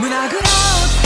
胸ぐらを